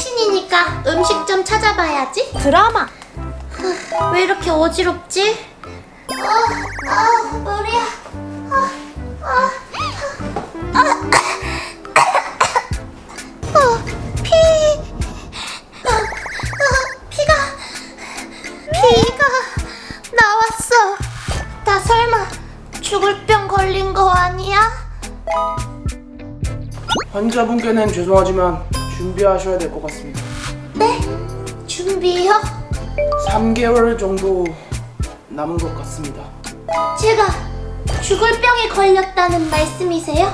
생신이니까 음식 좀 찾아봐야지. 드라마. 왜 이렇게 어지럽지? 아, 아, 머리야. 아, 아, 아, 어, 피. 아, 아, 피가, 피가 나왔어. 나 설마 죽을 병 걸린 거 아니야? 환자분께는 죄송하지만 준비하셔야 될 것 같습니다. 네, 준비요. 3개월 정도 남은 것 같습니다. 제가 죽을 병에 걸렸다는 말씀이세요?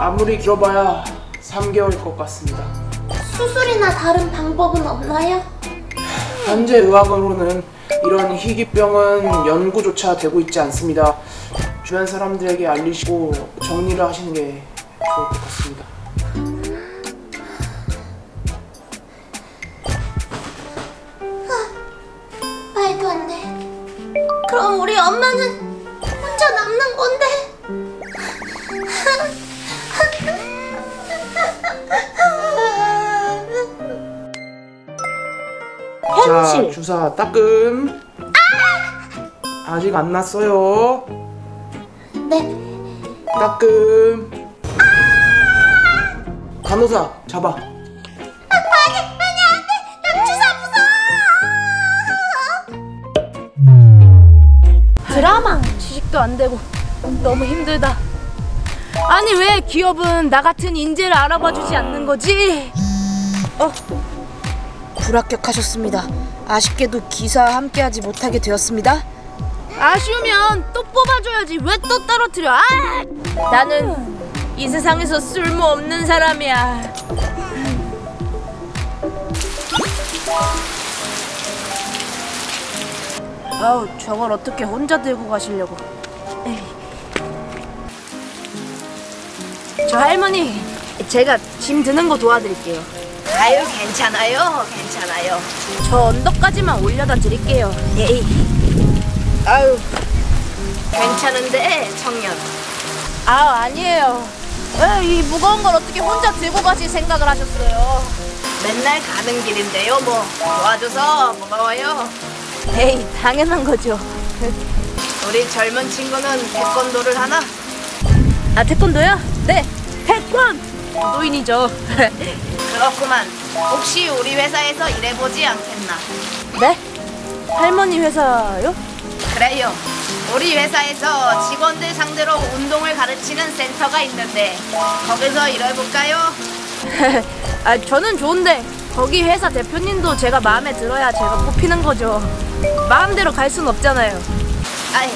아무리 길어봐야 3개월일 것 같습니다. 수술이나 다른 방법은 없나요? 현재 의학으로는 이런 희귀병은 연구조차 되고 있지 않습니다. 주변 사람들에게 알리시고 정리를 하시는 게 좋을 것 같습니다. 돼. 그럼 우리 엄마는 혼자 남는 건데. 자, 현실. 주사 따끔. 아직 안 났어요. 네, 따끔. 간호사 잡아. 취직도 안 되고 너무 힘들다. 아니 왜 기업은 나 같은 인재를 알아봐 주지 않는 거지? 어. 불합격하셨습니다. 아쉽게도 기사 함께하지 못하게 되었습니다. 아쉬우면 또 뽑아줘야지 왜 또 떨어뜨려? 아! 나는 이 세상에서 쓸모없는 사람이야. 아우 저걸 어떻게 혼자 들고 가시려고? 저 할머니 제가 짐 드는 거 도와드릴게요. 아유 괜찮아요 괜찮아요 저 언덕까지만 올려다 드릴게요. 에이. 아유 괜찮은데 청년 아 아니에요. 에이, 이 무거운 걸 어떻게 혼자 들고 가실 생각을 하셨어요? 맨날 가는 길인데요 뭐 도와줘서 고마워요 에이 당연한 거죠. 우리 젊은 친구는 태권도를 하나? 아 태권도요? 네 태권 노인이죠. 그렇구만 혹시 우리 회사에서 일해보지 않겠나? 네? 할머니 회사요? 그래요 우리 회사에서 직원들 상대로 운동을 가르치는 센터가 있는데 거기서 일해볼까요? 아 저는 좋은데 거기 회사 대표님도 제가 마음에 들어야 제가 뽑히는 거죠. 마음대로 갈 순 없잖아요. 아이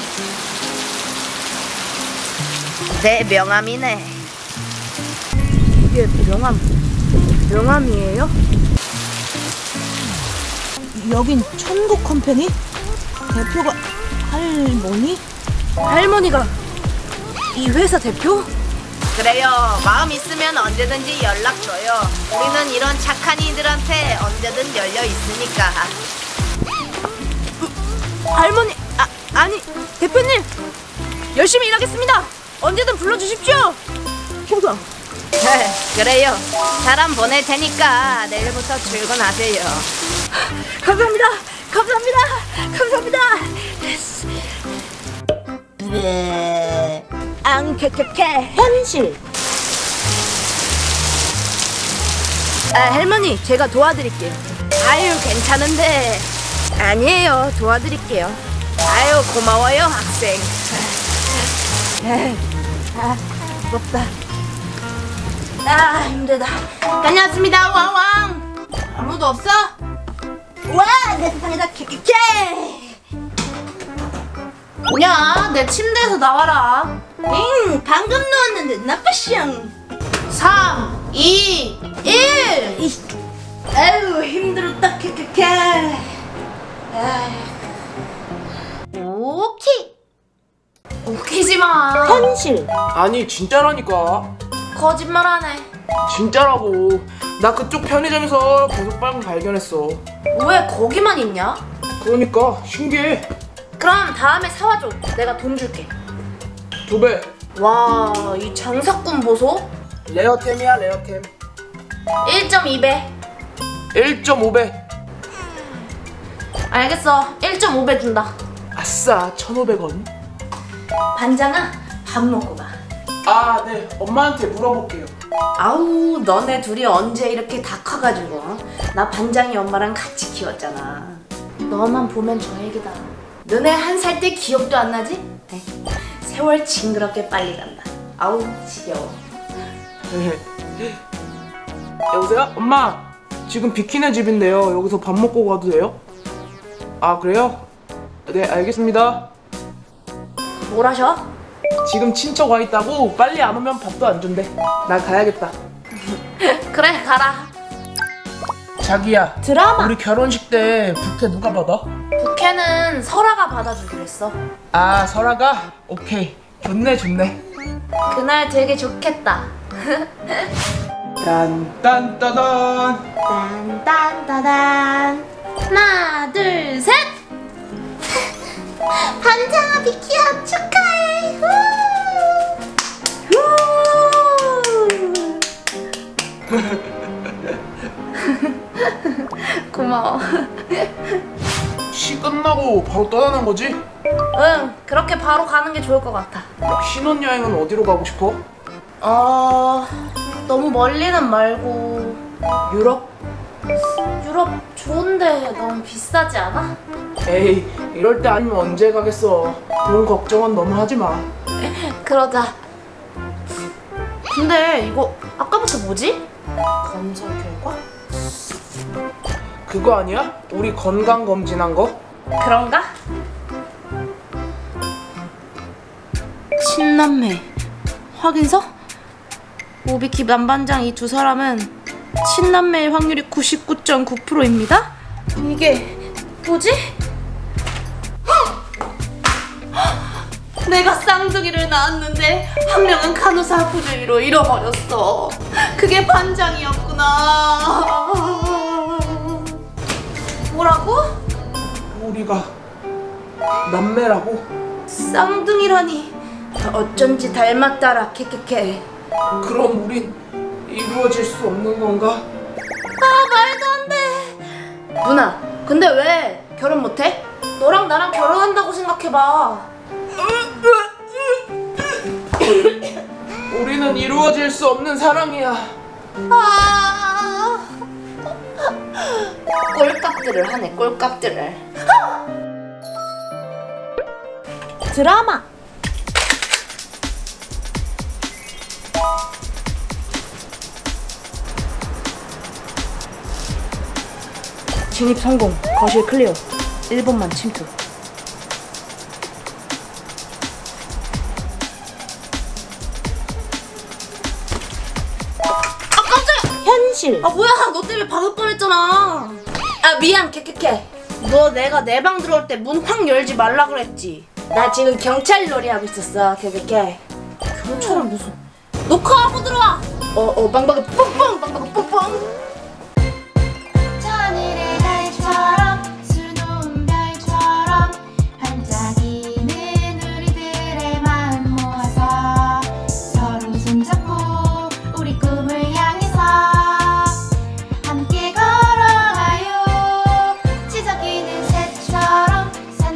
내 명함이네 이게 명함 명함이에요? 여긴 천국 컴퍼니? 대표가 할머니? 할머니가 이 회사 대표? 그래요. 마음 있으면 언제든지 연락 줘요. 우리는 이런 착한 이들한테 언제든 열려 있으니까. 할머니 아 아니 대표님 열심히 일하겠습니다. 언제든 불러주십시오. 네, 그래요. 사람 보낼 테니까 내일부터 출근하세요. 감사합니다. 감사합니다. 감사합니다. 네. 앙캐캐캐 현실. 아 할머니 제가 도와드릴게요. 아유, 괜찮은데. 아니에요 도와드릴게요. 아유, 고마워요, 학생. 아 무겁다. 아 힘들다. 다녀왔습니다 왕왕. 아무도 없어? 와내 세상에다 캐캐캐. 뭐냐 내 침대에서 나와라. 응 방금 누웠는데 나빠시앙. 3, 2, 1. 아유 힘들었다 캐캐캐. 오키. 웃기지 마. 현실. 아니 진짜라니까. 거짓말하네. 진짜라고. 나 그쪽 편의점에서 계속 빨간 발견했어. 왜 거기만 있냐? 그러니까 신기해. 그럼 다음에 사와줘. 내가 돈 줄게. 두 배. 와, 이 장사꾼 보소? 레어템이야 레어템. 1.2배 1.5배. 알겠어 1.5배 준다 아싸, 1,500원. 반장아 밥 먹고 가 아, 네. 엄마한테 물어볼게요. 아우 너네 둘이 언제 이렇게 다 커가지고 어? 나 반장이 엄마랑 같이 키웠잖아 너만 보면 저 얘기다 너네 한 살 때 기억도 안 나지? 에이, 세월 징그럽게 빨리 간다 아우 지겨워 여보세요? 엄마, 지금 비키네 집인데요. 여기서 밥 먹고 가도 돼요? 아, 그래요? 네, 알겠습니다. 뭘 하셔? 지금 친척 와 있다고 빨리 안 오면 밥도 안 준대. 나 가야겠다. 그래 가라 자기야, 드라마 우리 결혼식 때 부케 누가 받아? 부캐는 설아가 받아주기로 했어 아, 설아가? 오케이. 좋네, 좋네. 그날 되게 좋겠다 딴딴따단. 딴딴따단. 하나, 둘, 셋. 반장아, 비키야, 축하 끝나고 바로 떠나는 거지? 응 그렇게 바로 가는 게 좋을 것 같아 신혼여행은 어디로 가고 싶어? 어 너무 멀리는 말고 유럽? 유럽 좋은데 너무 비싸지 않아? 에이, 이럴 때 아니면 언제 가겠어. 돈 걱정은 너무 하지 마. 그러자 근데 이거 아까부터 뭐지? 검사 결과? 그거 아니야? 우리 건강 검진한 거? 그런가? 친남매 확인서? 오비키 남반장 이 두 사람은 친남매일 확률이 99.9%입니다. 이게 뭐지? 내가 쌍둥이를 낳았는데 한 명은 간호사 부주의로 잃어버렸어. 그게 반장이었구나. 뭐라고? 우리가 남매라고? 쌍둥이라니 어쩐지 닮았다라 케케케 그럼 우린 이루어질 수 없는 건가? 아 말도 안돼 누나 근데 왜 결혼 못해? 너랑 나랑 결혼한다고 생각해봐 우리는 이루어질 수 없는 사랑이야. 아 꼴깍들을 하네 꼴깍들을 드라마. 진입 성공. 거실 클리어. 1번만 침투. 아 깜짝이야! 현실. 아 뭐야! 너 때문에 박을 뻔했잖아 아 미안 케케케. 너 내가 내 방 들어올 때 문 확 열지 말라 그랬지. 나 지금 경찰 놀이 하고 있었어 케케케. 경찰은 무슨 녹화하고 들어와. 어어 빵빵이 뽕뽕 빵빵이 뽕뽕